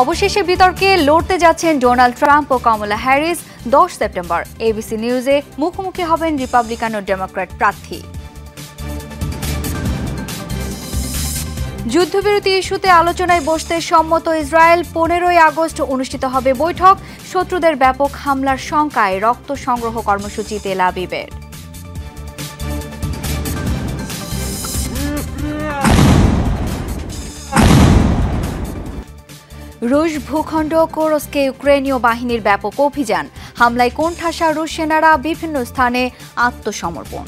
অবশেষে বিতর্কে লড়তে যাচ্ছেন ডোনাল্ড ট্রাম্প ও কমলা হ্যারিস দশ সেপ্টেম্বর। এবিসি নিউজে মুখোমুখি হবেন রিপাবলিকান ও ডেমোক্র্যাট প্রার্থী। যুদ্ধবিরতি ইস্যুতে আলোচনায় বসতে সম্মত ইসরায়েল পনেরোই আগস্ট অনুষ্ঠিত হবে বৈঠক। শত্রুদের ব্যাপক হামলার শঙ্কায় রক্ত সংগ্রহ কর্মসূচি তেল রুশ ভূখণ্ড কোরস্কে ইউক্রেনীয় বাহিনীর ব্যাপক অভিযান। হামলায় কোণঠাসা রুশ সেনারা বিভিন্ন স্থানে আত্মসমর্পণ।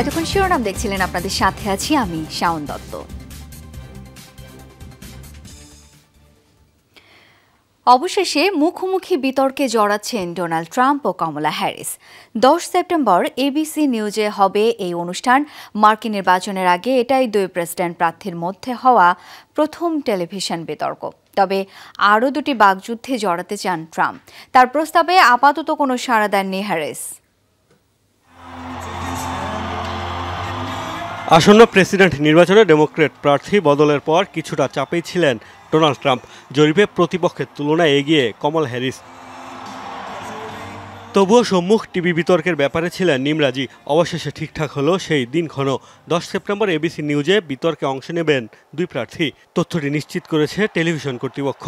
এতক্ষণ শিরোনাম দেখছিলেন। আপনাদের সাথে আছি আমি শাওন দত্ত। অবশেষে মুখোমুখি বিতর্কে জড়াচ্ছেন ডোনাল্ড ট্রাম্প ও কমলা হ্যারিস। দশ সেপ্টেম্বর এবিসি নিউজে হবে এই অনুষ্ঠান। মার্কিন নির্বাচনের আগে এটাই দুই প্রেসিডেন্ট প্রার্থীর মধ্যে হওয়া প্রথম টেলিভিশন বিতর্ক। তবে আরও দুটি বাগযুদ্ধে জড়াতে চান ট্রাম্প। তার প্রস্তাবে আপাতত কোনো সাড়া দেননি হ্যারিস। আসন্ন প্রেসিডেন্ট নির্বাচনে ডেমোক্রেট প্রার্থী বদলের পর কিছুটা চাপেই ছিলেন ডোনাল্ড ট্রাম্প জরিপে প্রতিপক্ষের তুলনায় এগিয়ে কমল হ্যারিস। তবুও সম্মুখ টিভি বিতর্কের ব্যাপারে ছিলেন নিমরাজি। অবশেষে ঠিকঠাক হলো সেই দিনক্ষণ দশ সেপ্টেম্বর এবিসি নিউজে বিতর্কে অংশ নেবেন দুই প্রার্থী। তথ্যটি নিশ্চিত করেছে টেলিভিশন কর্তৃপক্ষ।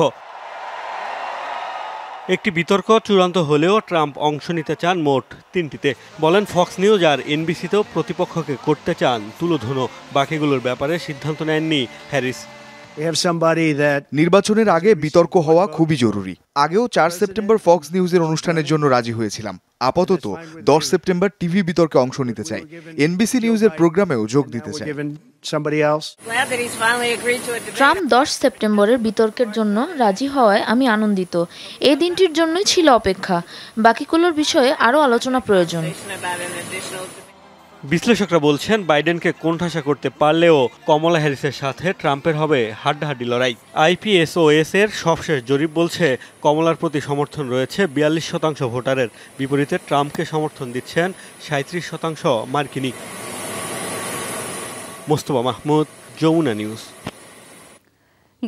একটি বিতর্ক চূড়ান্ত হলেও ট্রাম্প অংশ নিতে চান মোট তিনটিতে। বলেন, ফক্স নিউজ আর এনবিসিতেও প্রতিপক্ষকে করতে চান তুলোধনো বাকিগুলোর ব্যাপারে সিদ্ধান্ত নেননি হ্যারিস। নির্বাচনের আগে বিতর্ক হওয়া খুবই জরুরি। আগেও চার সেপ্টেম্বর ফক্স নিউজের অনুষ্ঠানের জন্য রাজি হয়েছিলাম। আপাতত দশ সেপ্টেম্বর টিভি বিতর্কে অংশ নিতে চাই। এনবিসি নিউজের প্রোগ্রামেও যোগ দিতে চাই। ট্রাম্প দশ সেপ্টেম্বরের বিতর্কের জন্য রাজি হওয়ায় আমি আনন্দিত। এই দিনটির জন্যই ছিল অপেক্ষা। বাকিগুলোর বিষয়ে আরও আলোচনা প্রয়োজন। বিশ্লেষকরা বলছেন, বাইডেনকে কোণঠাসা করতে পারলেও কমলা হ্যারিসের সাথে ট্রাম্পের হবে হাড্ডাহাড্ডি লড়াই। আইপিএসওএস এর সবশেষ জরিপ বলছে, কমলার প্রতি সমর্থন রয়েছে বিয়াল্লিশ শতাংশ ভোটারের। বিপরীতে ট্রাম্পকে সমর্থন দিচ্ছেন সাঁত্রিশ শতাংশ মার্কিনী। মোস্তফা মাহমুদ, যমুনা নিউজ।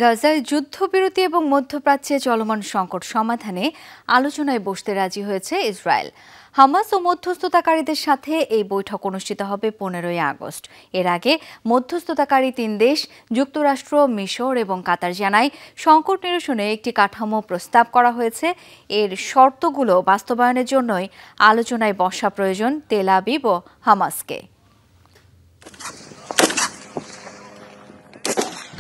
গাজায় যুদ্ধবিরতি এবং মধ্যপ্রাচ্যে চলমান সংকট সমাধানে আলোচনায় বসতে রাজি হয়েছে ইসরায়েল। হামাস ও মধ্যস্থতাকারীদের সাথে এই বৈঠক অনুষ্ঠিত হবে পনেরোই আগস্ট। এর আগে মধ্যস্থতাকারী তিন দেশ, যুক্তরাষ্ট্র, মিশর এবং কাতার জানায় সংকট নিরসনে একটি কাঠামো প্রস্তাব করা হয়েছে। এর শর্তগুলো বাস্তবায়নের জন্যই আলোচনায় বসা প্রয়োজন তেল আবিব ও হামাসকে।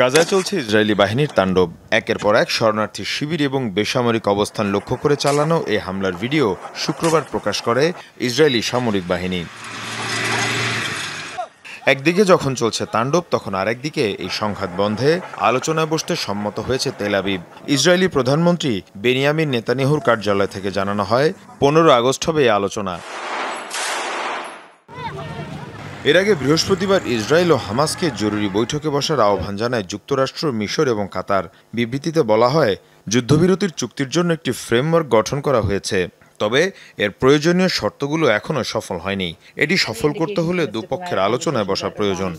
গাজায় চলছে ইসরায়েলি বাহিনীর তাণ্ডব। একের পর এক শরণার্থী শিবির এবং বেসামরিক অবস্থান লক্ষ্য করে চালানো এই হামলার ভিডিও শুক্রবার প্রকাশ করে ইসরায়েলি সামরিক বাহিনী। একদিকে যখন চলছে তাণ্ডব, তখন আরেকদিকে এই সংঘাত বন্ধে আলোচনায় বসতে সম্মত হয়েছে তেলাবিব ইসরায়েলি প্রধানমন্ত্রী বেনিয়ামিন নেতানিহুর কার্যালয় থেকে জানানো হয় পনেরো আগস্ট হবে এই আলোচনা। এর আগে বৃহস্পতিবার ইসরায়েল ও হামাসকে জরুরি বৈঠকে বসার আহ্বান জানায় যুক্তরাষ্ট্র, মিশর এবং কাতার। বিবৃতিতে বলা হয়, যুদ্ধবিরতির চুক্তির জন্য একটি ফ্রেমওয়ার্ক গঠন করা হয়েছে। তবে এর প্রয়োজনীয় শর্তগুলো এখনও সফল হয়নি। এটি সফল করতে হলে দুপক্ষের আলোচনায় বসা প্রয়োজন।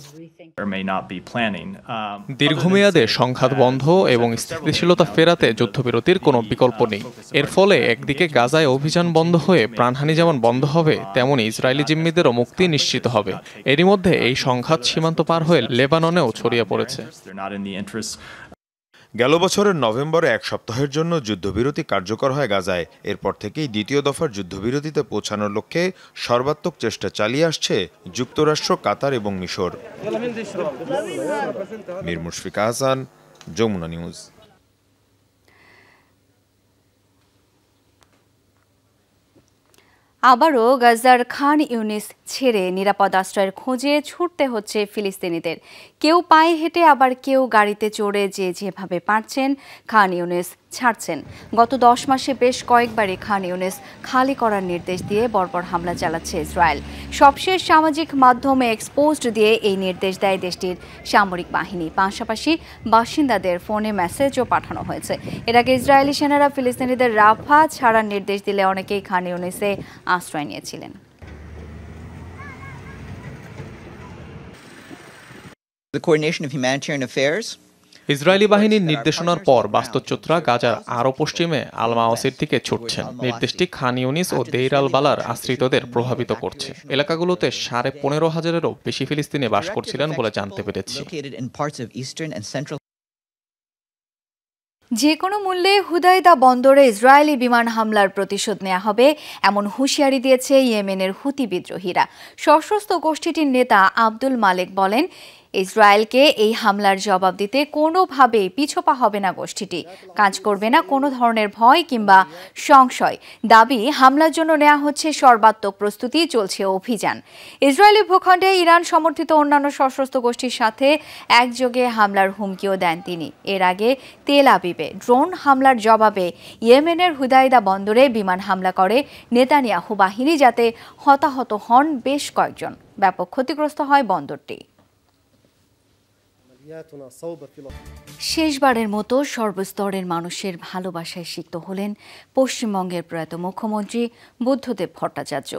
দীর্ঘমেয়াদে সংঘাত বন্ধ এবং স্থিতিশীলতা ফেরাতে যুদ্ধবিরতির কোনো বিকল্প নেই। এর ফলে একদিকে গাজায় অভিযান বন্ধ হয়ে প্রাণহানি যেমন বন্ধ হবে তেমনি ইসরায়েলি জিম্মিদেরও মুক্তি নিশ্চিত হবে। এরই মধ্যে এই সংঘাত সীমান্ত পার হয়ে লেবাননেও ছড়িয়ে পড়েছে। গেল বছরের নভেম্বরে এক সপ্তাহের জন্য যুদ্ধবিরতি কার্যকর হয় গাজায়। এরপর থেকেই দ্বিতীয় দফার যুদ্ধবিরতিতে পৌঁছানোর লক্ষ্যে সর্বাত্মক চেষ্টা চালিয়ে আসছে যুক্তরাষ্ট্র, কাতার এবং মিশর। মির মুশফিকা হাসান যমুনা নিউজ। আবারও গাজার খান ইউনিস ছেড়ে নিরাপদ আশ্রয়ের খোঁজে ছুটতে হচ্ছে ফিলিস্তিনিদের। কেউ পায়ে হেঁটে আবার কেউ গাড়িতে চড়ে যে যেভাবে পারছেন, খান ইউনিস ছাড়ছেন। গত দশ মাসে বেশ কয়েকবারই খান ইউনেস খালি করার নির্দেশ দিয়ে বর্বর হামলা চালাচ্ছে ইসরায়েল। সবশেষ সামাজিক মাধ্যমে এক্সপোজড দিয়ে এই নির্দেশ দেয় দেশটির সামরিক বাহিনী। পাশাপাশি বাসিন্দাদের ফোনে মেসেজও পাঠানো হয়েছে। এর আগে ইসরায়েলি সেনারা ফিলিস্তিনিদের রাফা ছাড়ার নির্দেশ দিলে অনেকেই খান ইউনেসে আশ্রয় নিয়েছিলেন। The coordination of humanitarian affairs Israeli বাহিনীর নির্দেশনার পর বাস্তুচ্যুতরা গাজার আরও পশ্চিমে আলমাওয়াসির দিকে ছুটছেন। নির্দেশটি খান ইউনিস ও দেইর আল বালার আশ্রিতদের প্রভাবিত করছে। এলাকাগুলোতে সাড়ে পনেরো হাজারেরও বেশি ফিলিস্তিনি বাস করছিলেন বলে জানতে পেরেছি। যে কোনো মূল্যে হুদাইদা বন্দরে ইসরায়েলি বিমান হামলার প্রতিশোধ নেওয়া হবে, এমন হুঁশিয়ারি দিয়েছে ইয়েমেনের হুতি বিদ্রোহীরা। সশস্ত্র গোষ্ঠীটির নেতা আব্দুল মালেক বলেন ইসরায়েলকে এই হামলার জবাব দিতে কোনোভাবে পিছোপা হবে না গোষ্ঠীটি। কাজ করবে না কোনো ধরনের ভয় কিংবা সংশয়। দাবি, হামলার জন্য নেওয়া হচ্ছে সর্বাত্মক প্রস্তুতি, চলছে অভিযান। ইসরায়েলি ভূখণ্ডে ইরান সমর্থিত অন্যান্য সশস্ত্র গোষ্ঠীর সাথে একযোগে হামলার হুমকিও দেন তিনি। এর আগে তেল আবিবে ড্রোন হামলার জবাবে ইয়েমেনের হুদাইদা বন্দরে বিমান হামলা করে নেতানিয়াহু বাহিনী, যাতে হতাহত হন বেশ কয়েকজন। ব্যাপক ক্ষতিগ্রস্ত হয় বন্দরটি। تحياتنا صوب فلسطين শেষবারের মতো সর্বস্তরের মানুষের ভালোবাসায় সিক্ত হলেন পশ্চিমবঙ্গের প্রয়াত মুখ্যমন্ত্রী বুদ্ধদেব ভট্টাচার্য।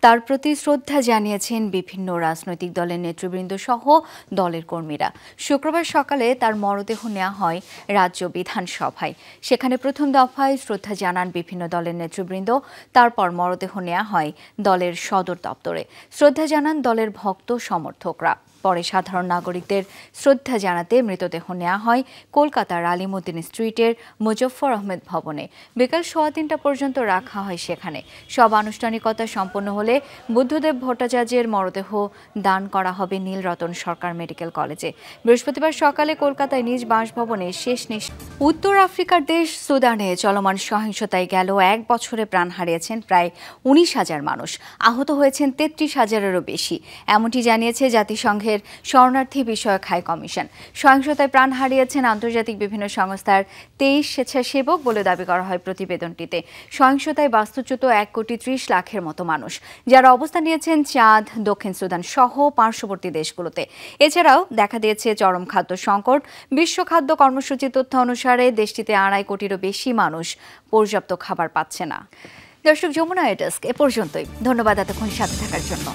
তার প্রতি শ্রদ্ধা জানিয়েছেন বিভিন্ন রাজনৈতিক দলের নেতৃবৃন্দ সহ দলের কর্মীরা। শুক্রবার সকালে তার মরদেহ নেওয়া হয় রাজ্য বিধানসভায়। সেখানে প্রথম দফায় শ্রদ্ধা জানান বিভিন্ন দলের নেতৃবৃন্দ। তারপর মরদেহ নেওয়া হয় দলের সদর দপ্তরে। শ্রদ্ধা জানান দলের ভক্ত সমর্থকরা। পরে সাধারণ নাগরিকদের শ্রদ্ধা জানাতে মৃতদেহ নেওয়া হয় কলকাতার আলিমুদ্দিন স্ট্রিটের মুজফ্ফর আহমেদ ভবনে। বিকাল সোয়া তিনটা পর্যন্ত রাখা হয় সেখানে। সব আনুষ্ঠানিকতা সম্পন্ন হলে বুদ্ধদেব ভট্টাচার্যের মরদেহ দান করা হবে নীলরতন সরকার মেডিকেল কলেজে। বৃহস্পতিবার সকালে কলকাতায় নিজ বাসভবনে শেষ নিঃ উত্তর আফ্রিকার দেশ সুদানে চলমান সহিংসতায় গেল এক বছরে প্রাণ হারিয়েছেন প্রায় উনিশ হাজার মানুষ। আহত হয়েছেন তেত্রিশ হাজারেরও বেশি। এমনটি জানিয়েছে জাতিসংঘের শরণার্থী বিষয়ক হাই কমিশন সহিংসতায় প্রাণ হারিয়েছেন আন্তর্জাতিক বিভিন্ন সংস্থার তেইশ স্বেচ্ছাসেবক বলে দাবি করা হয় প্রতিবেদনটিতে। সহিংসতায় বাস্তুচ্যুত এক কোটি ত্রিশ লাখের মতো মানুষ, যারা অবস্থান নিয়েছেন চাঁদ, দক্ষিণ সুদান সহ পার্শ্ববর্তী দেশগুলোতে। এছাড়াও দেখা দিয়েছে চরম খাদ্য সংকট। বিশ্ব খাদ্য কর্মসূচির তথ্য অনুসারে দেশটিতে আড়াই কোটিরও বেশি মানুষ পর্যাপ্ত খাবার পাচ্ছে না। দর্শক, যমুনা ডেস্ক এ পর্যন্তই। ধন্যবাদ এতক্ষণ সাথে থাকার জন্য।